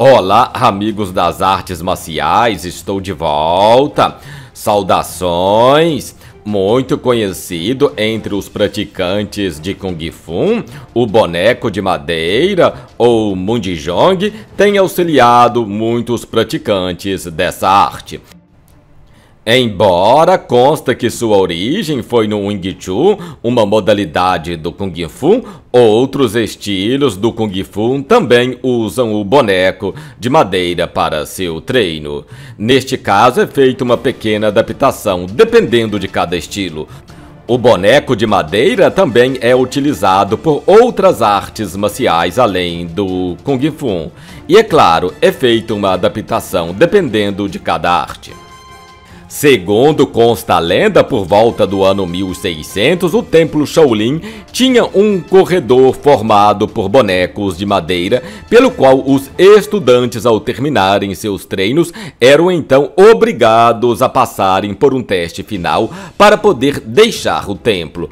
Olá, amigos das artes marciais, estou de volta. Saudações! Muito conhecido entre os praticantes de Kung Fu, o boneco de madeira ou Mundijong tem auxiliado muitos praticantes dessa arte. Embora consta que sua origem foi no Wing Chun, uma modalidade do Kung Fu, outros estilos do Kung Fu também usam o boneco de madeira para seu treino. Neste caso é feita uma pequena adaptação, dependendo de cada estilo. O boneco de madeira também é utilizado por outras artes marciais além do Kung Fu. E é claro, é feita uma adaptação dependendo de cada arte. Segundo consta a lenda, por volta do ano 1600, o templo Shaolin tinha um corredor formado por bonecos de madeira, pelo qual os estudantes, ao terminarem seus treinos, eram então obrigados a passarem por um teste final para poder deixar o templo.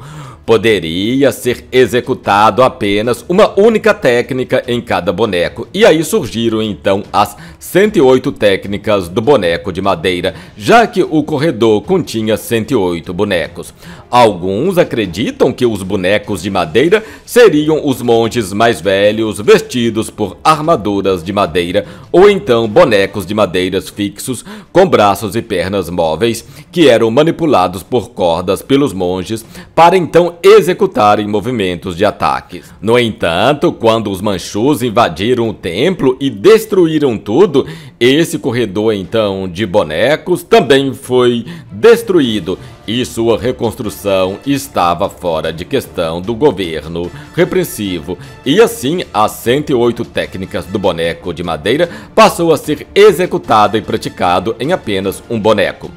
Poderia ser executado apenas uma única técnica em cada boneco, e aí surgiram então as 108 técnicas do boneco de madeira, já que o corredor continha 108 bonecos. Alguns acreditam que os bonecos de madeira seriam os monges mais velhos vestidos por armaduras de madeira, ou então bonecos de madeiras fixos com braços e pernas móveis, que eram manipulados por cordas pelos monges para então executarem movimentos de ataque. No entanto, quando os manchus invadiram o templo e destruíram tudo, esse corredor então de bonecos também foi destruído e sua reconstrução estava fora de questão do governo repressivo. E assim, as 108 técnicas do boneco de madeira passou a ser executada e praticado em apenas um boneco.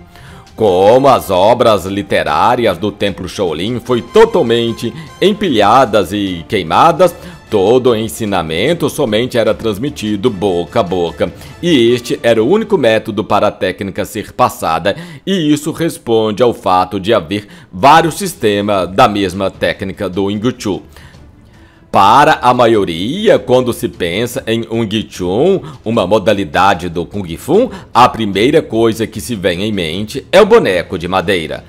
Como as obras literárias do Templo Shaolin foi totalmente empilhadas e queimadas, todo o ensinamento somente era transmitido boca a boca, e este era o único método para a técnica ser passada, e isso responde ao fato de haver vários sistemas da mesma técnica do Wing Chun. Para a maioria, quando se pensa em Ung Chun, uma modalidade do Kung Fu, a primeira coisa que se vem em mente é o boneco de madeira.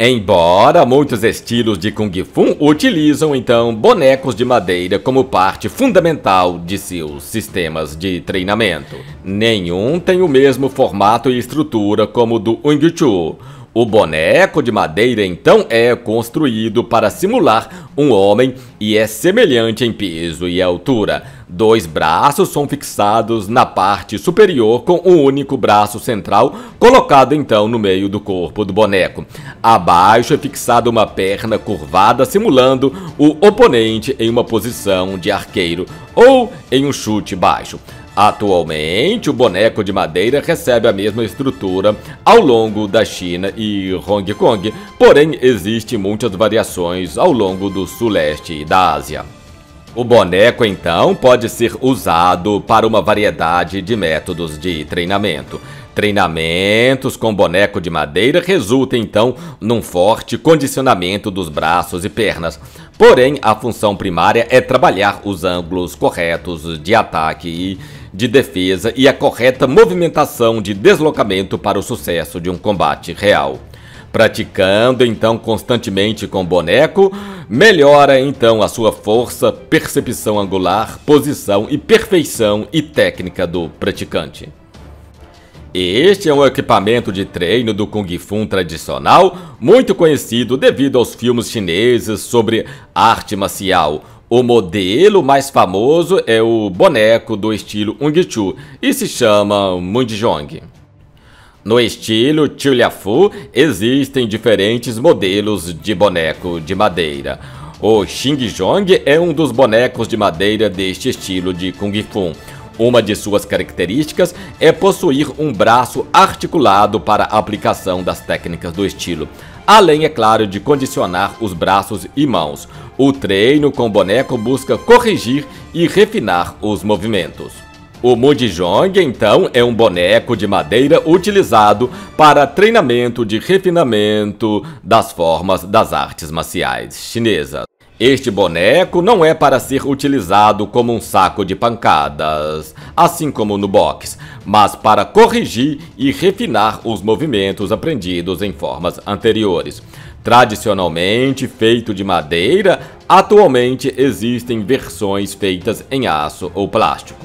Embora muitos estilos de Kung Fu utilizam então bonecos de madeira como parte fundamental de seus sistemas de treinamento, nenhum tem o mesmo formato e estrutura como o do Wing Chun. O boneco de madeira então é construído para simular um homem e é semelhante em peso e altura. Dois braços são fixados na parte superior com um único braço central colocado então no meio do corpo do boneco. Abaixo é fixada uma perna curvada simulando o oponente em uma posição de arqueiro ou em um chute baixo. Atualmente, o boneco de madeira recebe a mesma estrutura ao longo da China e Hong Kong, porém existem muitas variações ao longo do sul-leste da Ásia. O boneco, então, pode ser usado para uma variedade de métodos de treinamento. Treinamentos com boneco de madeira resultam então num forte condicionamento dos braços e pernas. Porém, a função primária é trabalhar os ângulos corretos de ataque e de defesa e a correta movimentação de deslocamento para o sucesso de um combate real. Praticando então constantemente com boneco, melhora então a sua força, percepção angular, posição e perfeição e técnica do praticante. Este é um equipamento de treino do Kung Fu tradicional, muito conhecido devido aos filmes chineses sobre arte marcial. O modelo mais famoso é o boneco do estilo Ung Chu e se chama Mundijong. No estilo Fu existem diferentes modelos de boneco de madeira. O Xing Jong é um dos bonecos de madeira deste estilo de Kung Fu. Uma de suas características é possuir um braço articulado para aplicação das técnicas do estilo, além, é claro, de condicionar os braços e mãos. O treino com boneco busca corrigir e refinar os movimentos. O Mudijong, então, é um boneco de madeira utilizado para treinamento de refinamento das formas das artes marciais chinesas. Este boneco não é para ser utilizado como um saco de pancadas, assim como no box, mas para corrigir e refinar os movimentos aprendidos em formas anteriores. Tradicionalmente feito de madeira, atualmente existem versões feitas em aço ou plástico.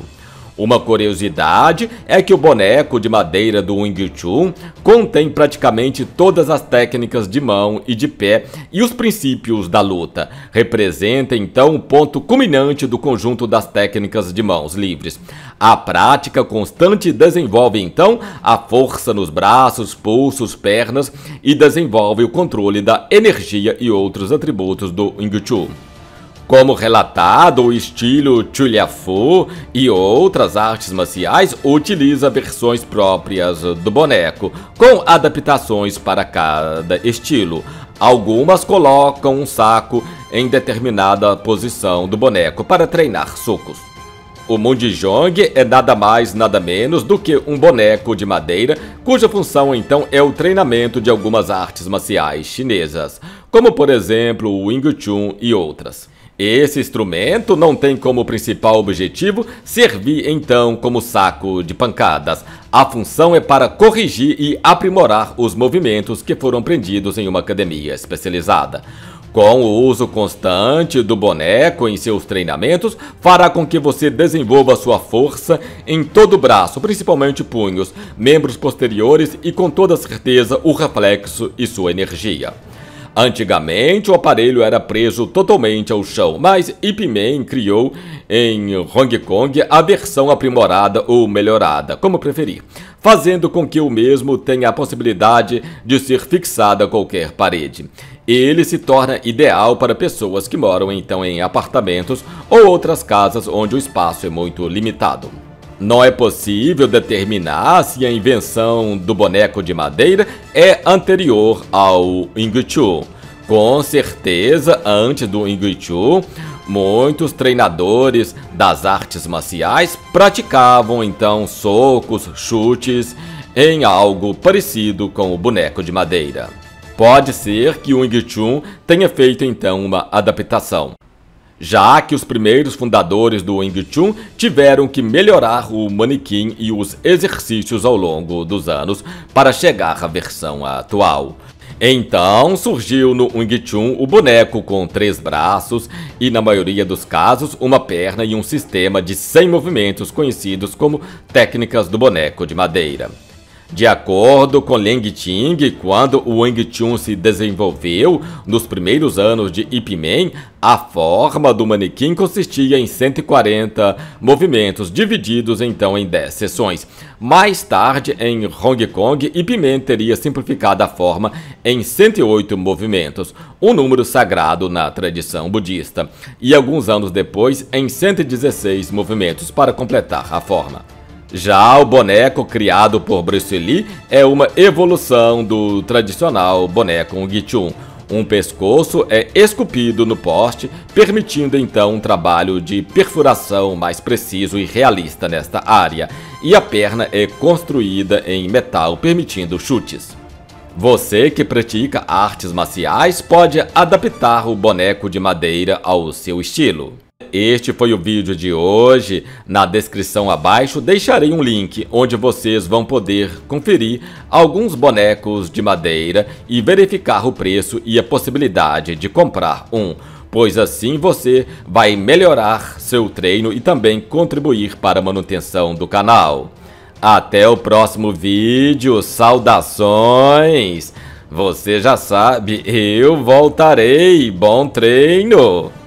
Uma curiosidade é que o boneco de madeira do Wing Chun contém praticamente todas as técnicas de mão e de pé e os princípios da luta. Representa então o ponto culminante do conjunto das técnicas de mãos livres. A prática constante desenvolve então a força nos braços, pulsos, pernas e desenvolve o controle da energia e outros atributos do Wing Chun. Como relatado, o estilo Chuliafu e outras artes marciais utiliza versões próprias do boneco, com adaptações para cada estilo. Algumas colocam um saco em determinada posição do boneco para treinar socos. O Mundijong é nada mais nada menos do que um boneco de madeira, cuja função então é o treinamento de algumas artes marciais chinesas, como por exemplo o Wing Chun e outras. Esse instrumento não tem como principal objetivo servir então como saco de pancadas. A função é para corrigir e aprimorar os movimentos que foram aprendidos em uma academia especializada. Com o uso constante do boneco em seus treinamentos, fará com que você desenvolva sua força em todo o braço, principalmente punhos, membros posteriores e com toda certeza o reflexo e sua energia. Antigamente, o aparelho era preso totalmente ao chão, mas Ip Man criou em Hong Kong a versão aprimorada ou melhorada, como preferir, fazendo com que o mesmo tenha a possibilidade de ser fixado a qualquer parede. Ele se torna ideal para pessoas que moram então em apartamentos ou outras casas onde o espaço é muito limitado. Não é possível determinar se a invenção do boneco de madeira é anterior ao Ingchu. Com certeza, antes do Ingchu, muitos treinadores das artes marciais praticavam então socos, chutes em algo parecido com o boneco de madeira. Pode ser que o Wing tenha feito então uma adaptação já que os primeiros fundadores do Wing Chun tiveram que melhorar o manequim e os exercícios ao longo dos anos para chegar à versão atual. Então surgiu no Wing Chun o boneco com três braços e, na maioria dos casos, uma perna e um sistema de 100 movimentos conhecidos como técnicas do boneco de madeira. De acordo com Leng Ting, quando o Wang Chun se desenvolveu nos primeiros anos de Ip Man, a forma do manequim consistia em 140 movimentos, divididos então em 10 sessões. Mais tarde, em Hong Kong, Ip Man teria simplificado a forma em 108 movimentos, um número sagrado na tradição budista, e alguns anos depois em 116 movimentos para completar a forma. Já o boneco criado por Bruce Lee é uma evolução do tradicional boneco Chun. Um pescoço é esculpido no poste, permitindo então um trabalho de perfuração mais preciso e realista nesta área, e a perna é construída em metal, permitindo chutes. Você que pratica artes marciais pode adaptar o boneco de madeira ao seu estilo. Este foi o vídeo de hoje. Na descrição abaixo deixarei um link onde vocês vão poder conferir alguns bonecos de madeira e verificar o preço e a possibilidade de comprar um, pois assim você vai melhorar seu treino e também contribuir para a manutenção do canal. Até o próximo vídeo, saudações! Você já sabe, eu voltarei. Bom treino!